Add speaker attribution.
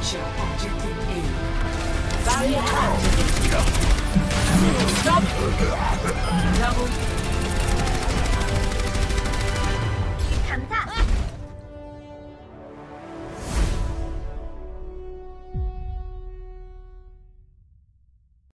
Speaker 1: Capture objective Stop!